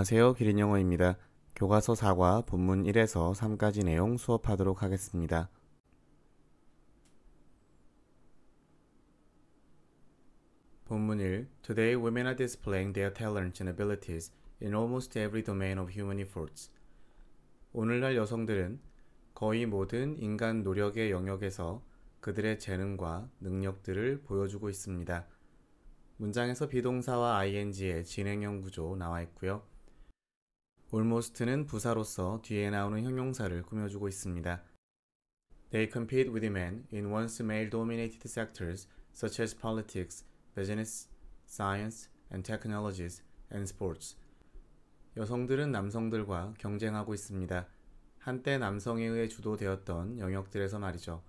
안녕하세요. 기린 영어입니다. 교과서 4과 본문 1에서 3까지 내용 수업하도록 하겠습니다. 본문 1 Today women are displaying their talents and abilities in almost every domain of human efforts. 오늘날 여성들은 거의 모든 인간 노력의 영역에서 그들의 재능과 능력들을 보여주고 있습니다. 문장에서 비동사와 ing의 진행형 구조 나와 있고요. Almost는 부사로서 뒤에 나오는 형용사를 꾸며주고 있습니다. They compete with men in once male-dominated sectors such as politics, business, science, and technologies, and sports. 여성들은 남성들과 경쟁하고 있습니다. 한때 남성에 의해 주도되었던 영역들에서 말이죠.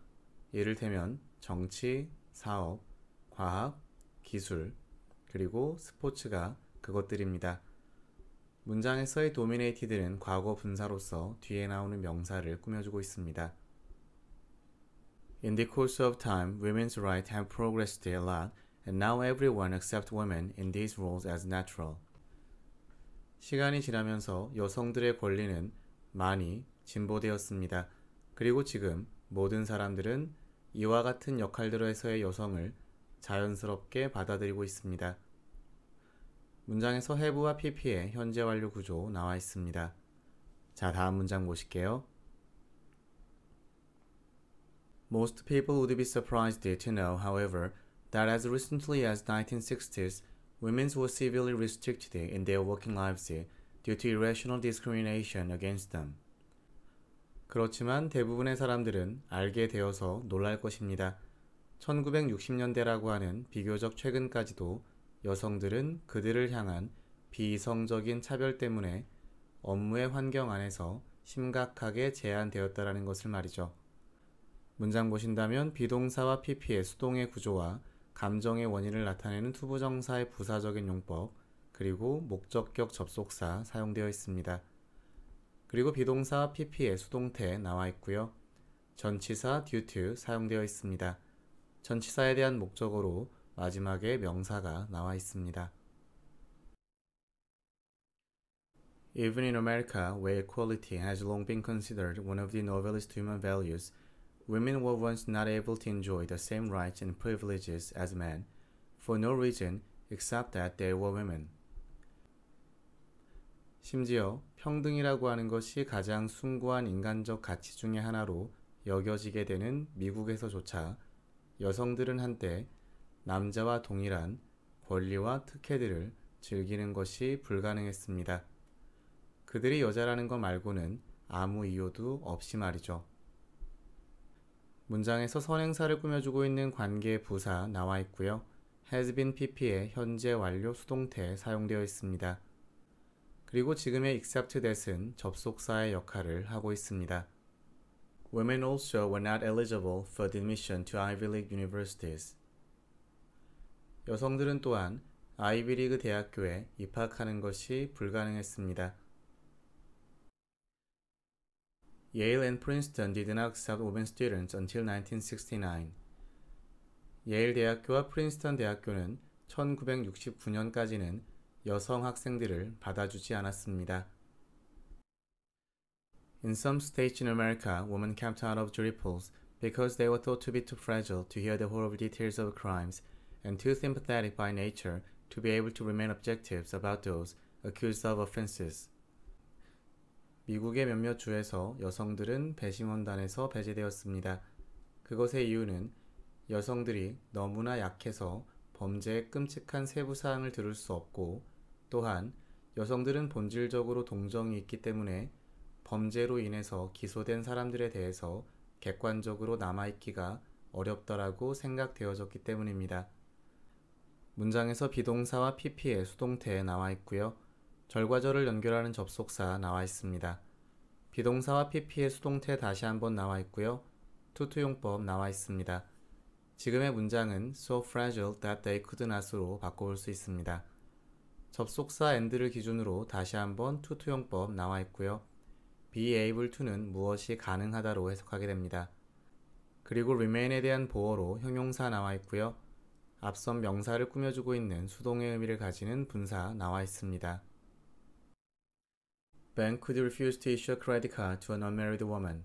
이를테면 정치, 사업, 과학, 기술, 그리고 스포츠가 그것들입니다. 문장에서의 dominated는 과거 분사로서 뒤에 나오는 명사를 꾸며주고 있습니다. In the course of time, women's rights have progressed a lot, and now everyone accepts women in these roles as natural. 시간이 지나면서 여성들의 권리는 많이 진보되었습니다. 그리고 지금 모든 사람들은 이와 같은 역할들에서의 여성을 자연스럽게 받아들이고 있습니다. 문장에서 have와 pp의 현재 완료 구조 나와 있습니다. 자, 다음 문장 보실게요. Most people would be surprised to know, however, that as recently as 1960s, women were severely restricted in their working lives due to irrational discrimination against them. 그렇지만 대부분의 사람들은 알게 되어서 놀랄 것입니다. 1960년대라고 하는 비교적 최근까지도 여성들은 그들을 향한 비이성적인 차별 때문에 업무의 환경 안에서 심각하게 제한되었다라는 것을 말이죠. 문장 보신다면 be동사와 pp의 수동의 구조와 감정의 원인을 나타내는 to부정사의 부사적인 용법, 그리고 목적격 접속사 사용되어 있습니다. 그리고 비동사와 pp의 수동태 나와 있고요. 전치사 due to 사용되어 있습니다. 전치사에 대한 목적어로 마지막에 명사가 나와 있습니다. Even in America, where equality has long been considered one of the noblest human values, women were once not able to enjoy the same rights and privileges as men, for no reason except that they were women. 심지어 평등이라고 하는 것이 가장 숭고한 인간적 가치 중의 하나로 여겨지게 되는 미국에서조차 여성들은 한때 남자와 동일한 권리와 특혜들을 즐기는 것이 불가능했습니다. 그들이 여자라는 것 말고는 아무 이유도 없이 말이죠. 문장에서 선행사를 꾸며주고 있는 관계 부사 나와 있고요. has been pp의 현재 완료 수동태 사용되어 있습니다. 그리고 지금의 except that은 접속사의 역할을 하고 있습니다. Women also were not eligible for admission to Ivy League universities. 여성들은 또한 아이비리그 대학교에 입학하는 것이 불가능했습니다. Yale and Princeton did not accept women students until 1969. 예일 대학교와 프린스턴 대학교는 1969년까지는 여성 학생들을 받아주지 않았습니다. In some states in America, women kept out of jury pools because they were thought to be too fragile to hear the horrible details of crimes and too sympathetic by nature to be able to remain objective about those accused of offenses. 미국의 몇몇 주에서 여성들은 배심원단에서 배제되었습니다. 그것의 이유는 여성들이 너무나 약해서 범죄의 끔찍한 세부 사항을 들을 수 없고 또한 여성들은 본질적으로 동정이 있기 때문에 범죄로 인해서 기소된 사람들에 대해서 객관적으로 남아있기가 어렵더라고 생각되어졌기 때문입니다. 문장에서 비동사와 pp의 수동태에 나와 있고요. 절과절을 연결하는 접속사 나와 있습니다. 비동사와 pp의 수동태 다시 한번 나와 있고요. 투투용법 나와 있습니다. 지금의 문장은 so fragile that they could not으로 바꿔볼 수 있습니다. 접속사 and를 기준으로 다시 한번 투투용법 나와 있고요. be able to는 무엇이 가능하다로 해석하게 됩니다. 그리고 remain에 대한 보어로 형용사 나와 있고요. 앞선 명사를 꾸며주고 있는 수동의 의미를 가지는 분사 나와 있습니다. Bank could refuse to issue a credit card to an unmarried woman.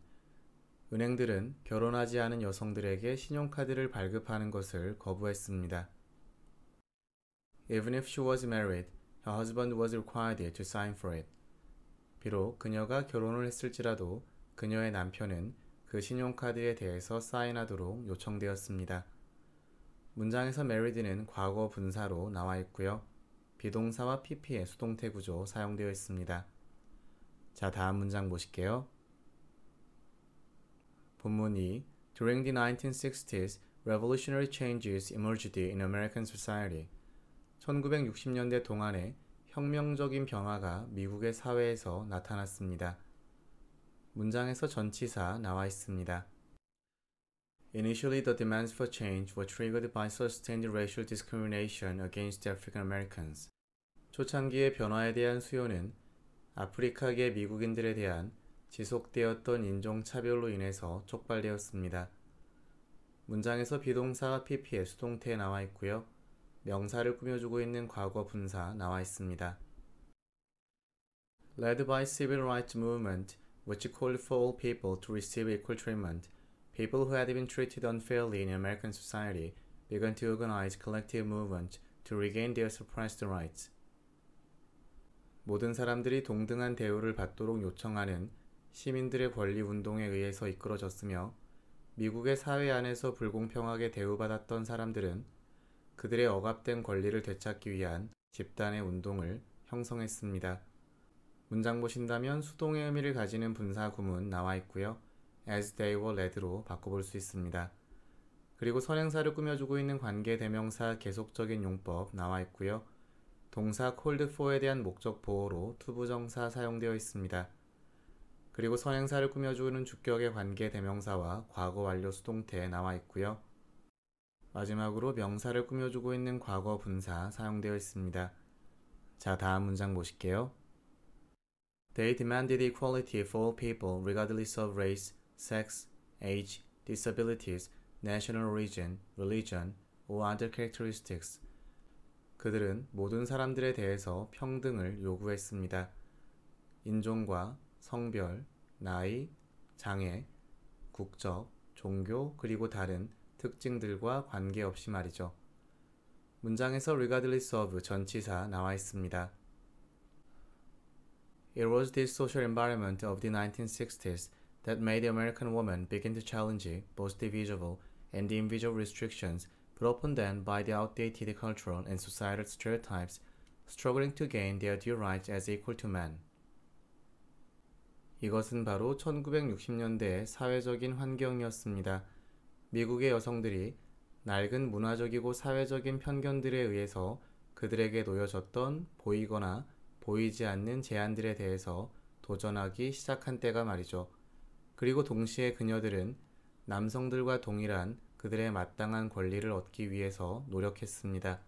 은행들은 결혼하지 않은 여성들에게 신용카드를 발급하는 것을 거부했습니다. Even if she was married, her husband was required to sign for it. 비록 그녀가 결혼을 했을지라도 그녀의 남편은 그 신용카드에 대해서 사인하도록 요청되었습니다. 문장에서 married는 과거 분사로 나와 있고요. 비동사와 pp의 수동태 구조 사용되어 있습니다. 자, 다음 문장 보실게요. 본문 2. During the 1960s, revolutionary changes emerged in American society. 1960년대 동안에 혁명적인 변화가 미국의 사회에서 나타났습니다. 문장에서 전치사 나와 있습니다. Initially, the demands for change were triggered by sustained racial discrimination against African Americans. 초창기의 변화에 대한 수요는 아프리카계 미국인들에 대한 지속되었던 인종차별로 인해서 촉발되었습니다. 문장에서 비동사와 pp의 수동태에 나와 있고요. 명사를 꾸며주고 있는 과거 분사 나와 있습니다. Led by civil rights movement, which called for all people to receive equal treatment, people who had been treated unfairly in American society began to organize collective movement to regain their suppressed rights. 모든 사람들이 동등한 대우를 받도록 요청하는 시민들의 권리 운동에 의해서 이끌어졌으며 미국의 사회 안에서 불공평하게 대우받았던 사람들은 그들의 억압된 권리를 되찾기 위한 집단의 운동을 형성했습니다. 문장 보신다면 수동의 의미를 가지는 분사 구문 나와 있고요. As they were led로 바꿔볼 수 있습니다. 그리고 선행사를 꾸며주고 있는 관계 대명사 계속적인 용법 나와 있고요. 동사 called for에 대한 목적 보호로 투부정사 사용되어 있습니다. 그리고 선행사를 꾸며주는 주격의 관계 대명사와 과거 완료 수동태 나와 있고요. 마지막으로 명사를 꾸며주고 있는 과거 분사 사용되어 있습니다. 자, 다음 문장 보실게요. They demanded equality for all people regardless of race, sex, age, disabilities, national origin, religion, or other characteristics. 그들은 모든 사람들에 대해서 평등을 요구했습니다. 인종과 성별, 나이, 장애, 국적, 종교, 그리고 다른 특징들과 관계없이 말이죠. 문장에서 regardless of 전치사 나와 있습니다. It was this social environment of the 1960s that made the American woman begin to challenge both the visible and the invisible restrictions put upon them by the outdated cultural and societal stereotypes, struggling to gain their due rights as equal to men. 이것은 바로 1960년대의 사회적인 환경이었습니다. 미국의 여성들이 낡은 문화적이고 사회적인 편견들에 의해서 그들에게 놓여졌던 보이거나 보이지 않는 제한들에 대해서 도전하기 시작한 때가 말이죠. 그리고 동시에 그녀들은 남성들과 동일한 그들의 마땅한 권리를 얻기 위해서 노력했습니다.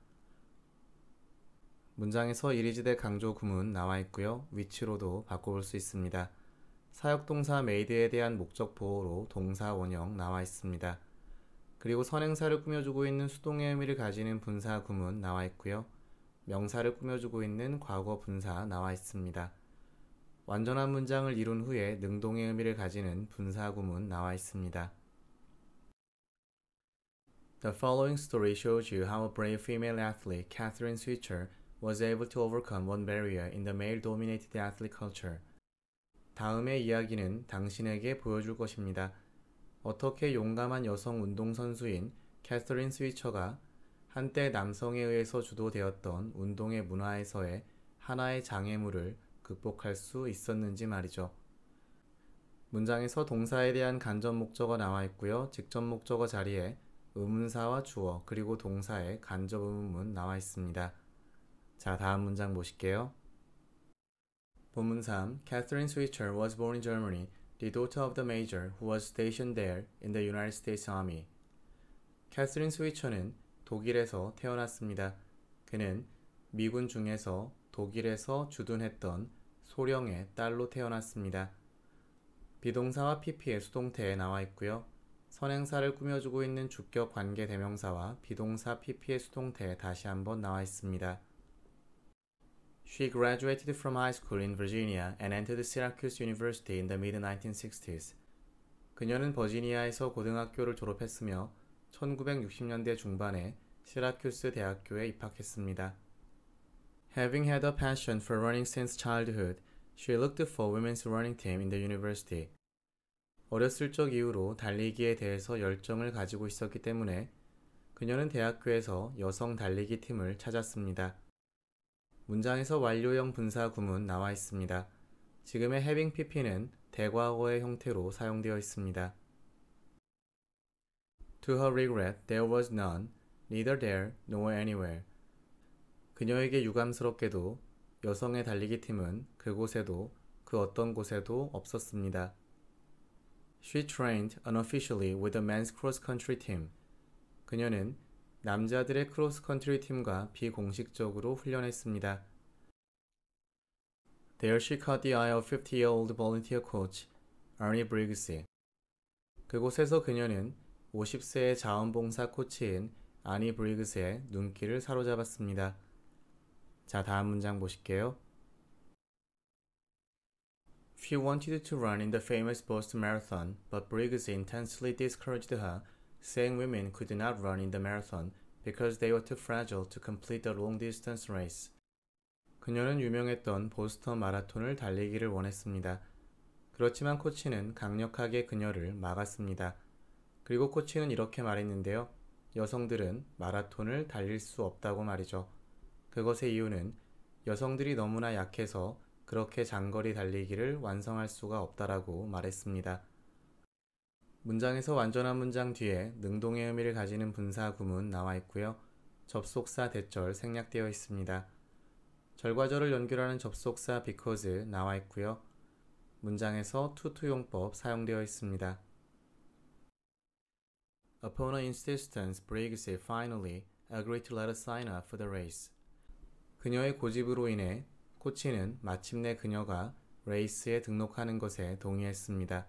문장에서 이리지대 강조 구문 나와 있고요. 위치로도 바꿔볼 수 있습니다. 사역동사 made에 대한 목적 보호로 동사 원형 나와 있습니다. 그리고 선행사를 꾸며주고 있는 수동의 의미를 가지는 분사 구문 나와 있고요. 명사를 꾸며주고 있는 과거 분사 나와 있습니다. 완전한 문장을 이룬 후에 능동의 의미를 가지는 분사 구문 나와 있습니다. The following story shows you how a brave female athlete, Kathrine Switzer, was able to overcome one barrier in the male-dominated athlete culture. 다음의 이야기는 당신에게 보여줄 것입니다. 어떻게 용감한 여성 운동선수인 캐서린 스위처가 한때 남성에 의해서 주도되었던 운동의 문화에서의 하나의 장애물을 극복할 수 있었는지 말이죠. 문장에서 동사에 대한 간접 목적어 나와 있고요. 직접 목적어 자리에 의문사와 주어 그리고 동사의 간접 의문문 나와 있습니다. 자, 다음 문장 보실게요. 본문 3. Catherine Switcher was born in Germany the daughter of the major who was stationed there in the United States Army. 캐스린 스위처는 독일에서 태어났습니다. 그는 미군 중에서 독일에서 주둔했던 소령의 딸로 태어났습니다. 비동사와 pp의 수동태에 나와 있고요. 선행사를 꾸며주고 있는 주격 관계 대명사와 비동사 pp의 수동태에 다시 한번 나와 있습니다. She graduated from high school in Virginia and entered Syracuse University in the mid-1960s. 그녀는 버지니아에서 고등학교를 졸업했으며 1960년대 중반에 시라큐스 대학교에 입학했습니다. Having had a passion for running since childhood, she looked for women's running team in the university. 어렸을 적 이후로 달리기에 대해서 열정을 가지고 있었기 때문에 그녀는 대학교에서 여성 달리기 팀을 찾았습니다. 문장에서 완료형 분사 구문 나와 있습니다. 지금의 having pp는 대과거의 형태로 사용되어 있습니다. To her regret, there was none, neither there nor anywhere. 그녀에게 유감스럽게도 여성의 달리기 팀은 그곳에도 그 어떤 곳에도 없었습니다. She trained unofficially with the men's cross-country team. 그녀는 남자들의 크로스컨트리 팀과 비공식적으로 훈련했습니다. There she caught the eye of 50-year-old volunteer coach, Arnie Briggs. 그곳에서 그녀는 50세의 자원봉사 코치인 아니 브리그스의 눈길을 사로잡았습니다. 자, 다음 문장 보실게요. She wanted to run in the famous Boston Marathon, but Briggs intensely discouraged her, saying women could not run in the marathon because they were too fragile to complete the long distance race. 그녀는 유명했던 보스턴 마라톤을 달리기를 원했습니다. 그렇지만 코치는 강력하게 그녀를 막았습니다. 그리고 코치는 이렇게 말했는데요. 여성들은 마라톤을 달릴 수 없다고 말이죠. 그것의 이유는 여성들이 너무나 약해서 그렇게 장거리 달리기를 완성할 수가 없다라고 말했습니다. 문장에서 완전한 문장 뒤에 능동의 의미를 가지는 분사 구문 나와 있고요. 접속사 대절 생략되어 있습니다. 절과절을 연결하는 접속사 because 나와 있고요. 문장에서 투투용법 사용되어 있습니다. Upon her insistence, Briggs finally agreed to let her sign up for the race. 그녀의 고집으로 인해 코치는 마침내 그녀가 레이스에 등록하는 것에 동의했습니다.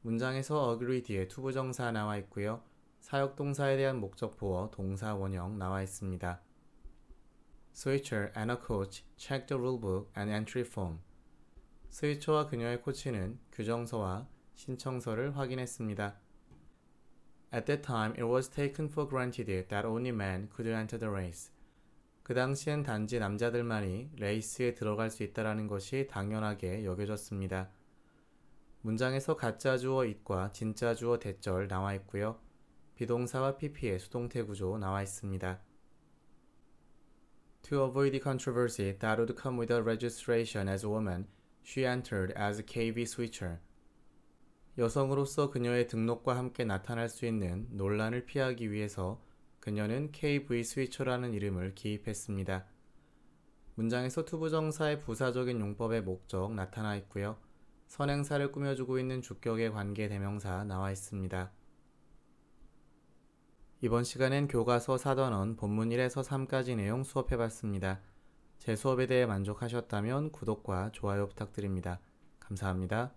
문장에서 agree 뒤에 투부정사 나와 있고요. 사역동사에 대한 목적 보어 동사 원형 나와 있습니다. Switzer and her coach checked the rulebook and entry form. 스위처와 그녀의 코치는 규정서와 신청서를 확인했습니다. At that time, it was taken for granted that only men could enter the race. 그 당시엔 단지 남자들만이 레이스에 들어갈 수 있다라는 것이 당연하게 여겨졌습니다. 문장에서 가짜 주어 it과 진짜 주어 대절 나와 있고요. 비동사와 pp의 수동태 구조 나와 있습니다. To avoid the controversy that would come with her registration as a woman, she entered as K.V. Switzer. 여성으로서 그녀의 등록과 함께 나타날 수 있는 논란을 피하기 위해서 그녀는 KV 스위처라는 이름을 기입했습니다. 문장에서 투부정사의 부사적인 용법의 목적 나타나 있고요. 선행사를 꾸며주고 있는 주격의 관계 대명사 나와 있습니다. 이번 시간엔 교과서 4단원 본문 1에서 3까지 내용 수업해봤습니다. 제 수업에 대해 만족하셨다면 구독과 좋아요 부탁드립니다. 감사합니다.